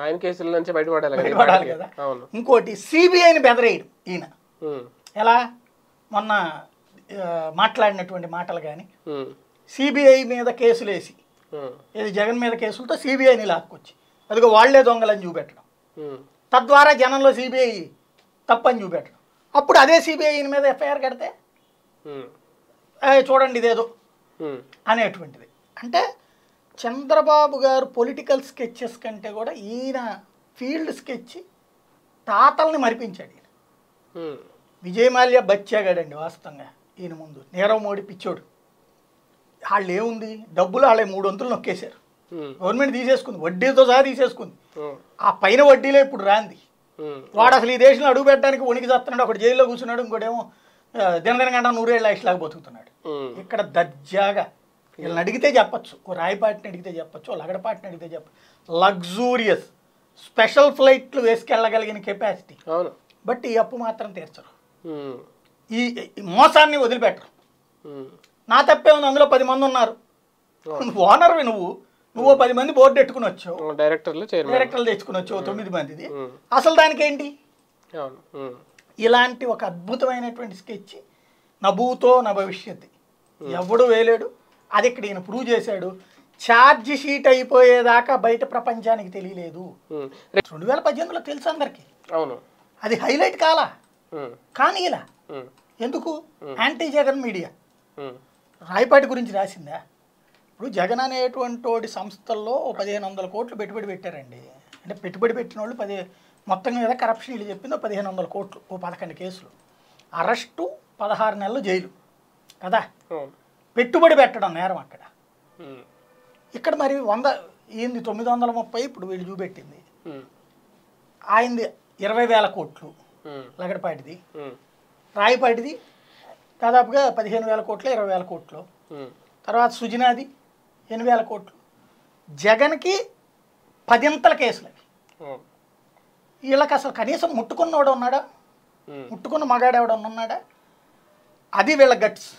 ఆయన కేసుల నుంచి బయటపడాలి కదా ఇంకోటి సిబిఐని బెదరేయడు ఈయన. ఎలా? మొన్న మాట్లాడినటువంటి మాటలు కానీ సిబిఐ మీద కేసులు వేసి ఇది జగన్ మీద కేసులతో సిబిఐని లాక్కొచ్చి అదిగో వాళ్ళే దొంగలని చూపెట్టడం. తద్వారా జనంలో సిబిఐ తప్పని చూపెట్టడం. అప్పుడు అదే సిబిఐ మీద ఎఫ్ఐఆర్ కడితే ఉమ్, "ఏ, చూడండి ఇదేదో అనేటువంటిది. అంటే చంద్రబాబు గారు పొలిటికల్ స్కెచెస్ కంటే కూడా ఈయన ఫీల్డ్ స్కెచ్ తాతల్ని మరిపించాడు ఈయన. విజయమాల్య బచ్చాగాడండి వాస్తవంగా ఈయన ముందు. నీరవ్ మోడీ పిచ్చోడు. వాళ్ళు ఏముంది డబ్బులు వాళ్ళే మూడు వంతులు నొక్కేశారు గవర్నమెంట్ తీసేసుకుంది. వడ్డీతో సహా తీసేసుకుంది. ఆ పైన వడ్డీలే ఇప్పుడు రాంది. వాడు అసలు ఈ దేశంలో అడుగు పెట్టడానికి వణికి చేస్తున్నాడు ఒకటి జైల్లో కూర్చున్నాడు ఇంకోటేమో దినదినగంట నూరేళ్ళ ఐస్లాగా బతుకుతున్నాడు. ఇక్కడ దర్జాగా వీళ్ళని అడిగితే చెప్పచ్చు. ఓ రాయపాటిని అడిగితే చెప్పచ్చు లగడపాటిని అడిగితే చెప్పచ్చు. లగ్జూరియస్ స్పెషల్ ఫ్లైట్లు వేసుకెళ్ళగలిగిన కెపాసిటీ బట్ ఈ అప్పు మాత్రం తీర్చరు. ఈ మోసాన్ని వదిలిపెట్టరు. నా తప్పే ఉంది అందులో పది మంది ఉన్నారు. ఓనర్వి నువ్వు నువ్వు. పది మంది బోర్డు పెట్టుకుని వచ్చావు. డైరెక్టర్లు డైరెక్టర్లు తెచ్చుకుని వచ్చావు తొమ్మిది మందిది. అసలు దానికేంటి? ఇలాంటి ఒక అద్భుతమైనటువంటి స్కెచ్ నభూతో నా భవిష్యత్ ఎవడు వేలేడు అది ఇక్కడ ఈయన ప్రూవ్ చేశాడు. ఛార్జ్ షీట్ అయిపోయేదాకా బయట ప్రపంచానికి తెలియలేదు. రెండు వేల పద్దెనిమిదిలో తెలుసు అందరికి. అవును. అది హైలైట్ కాలా. కానీ ఇలా. ఎందుకు? Anti Jagan media. రాయపాటి గురించి రాసిందా? ఇప్పుడు జగన్ అనేటువంటి సంస్థల్లో ఓ పదిహేను వందల కోట్లు పెట్టుబడి పెట్టారండి. అంటే పెట్టుబడి పెట్టిన వాళ్ళు పది మొత్తం మీద కరప్షన్ వీళ్ళు చెప్పింది పదిహేను వందల కోట్లు ఓ పదకొండు కేసులు. అరెస్టు పదహారు నెలలు జైలు. కదా? పెట్టుబడి పెట్టడం నేరం అక్కడ. ఇక్కడ మరి వంద ఏంది తొమ్మిది వందల ముప్పై ఇప్పుడు వీళ్ళు చూపెట్టింది. ఆయింది ఇరవై వేల కోట్లు లగడపాటిది. రాయపాటిది దాదాపుగా పదిహేను వేల కోట్లు ఇరవై వేల కోట్లు. తర్వాత సుజనాది ఎనిమిది వేల కోట్లు. జగన్కి పదింతల కేసులు అవి. వీళ్ళకి అసలు కనీసం ముట్టుకున్నవాడు ఉన్నాడా? ముట్టుకున్న మగాడు ఎవడన్నా ఉన్నాడా? అది వీళ్ళ గట్స్.